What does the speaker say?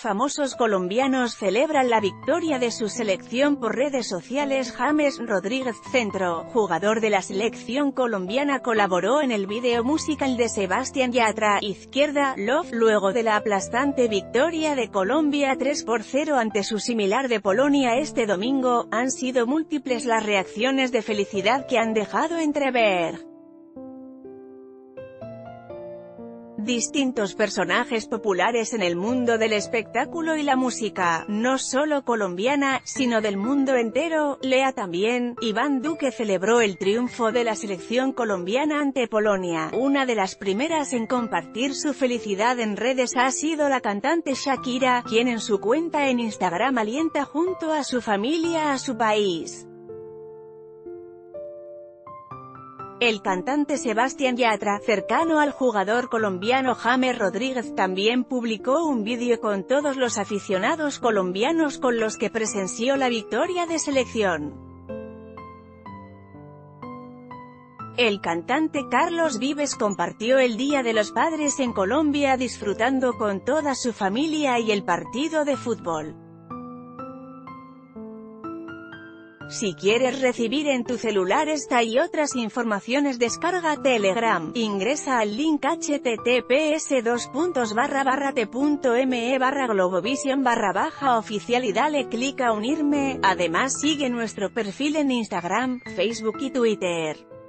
Famosos colombianos celebran la victoria de su selección por redes sociales James Rodríguez Centro, jugador de la selección colombiana colaboró en el video musical de Sebastián Yatra, Izquierda, Love, luego de la aplastante victoria de Colombia 3 por 0 ante su similar de Polonia este domingo, han sido múltiples las reacciones de felicidad que han dejado entrever. Distintos personajes populares en el mundo del espectáculo y la música, no solo colombiana, sino del mundo entero, lea también, Iván Duque celebró el triunfo de la selección colombiana ante Polonia. Una de las primeras en compartir su felicidad en redes ha sido la cantante Shakira, quien en su cuenta en Instagram alienta junto a su familia a su país. El cantante Sebastián Yatra, cercano al jugador colombiano James Rodríguez también publicó un vídeo con todos los aficionados colombianos con los que presenció la victoria de selección. El cantante Carlos Vives compartió el Día de los Padres en Colombia disfrutando con toda su familia y el partido de fútbol. Si quieres recibir en tu celular esta y otras informaciones descarga Telegram, ingresa al link https t.me barra globovision barra baja oficial y dale clic a unirme, además sigue nuestro perfil en Instagram, Facebook y Twitter.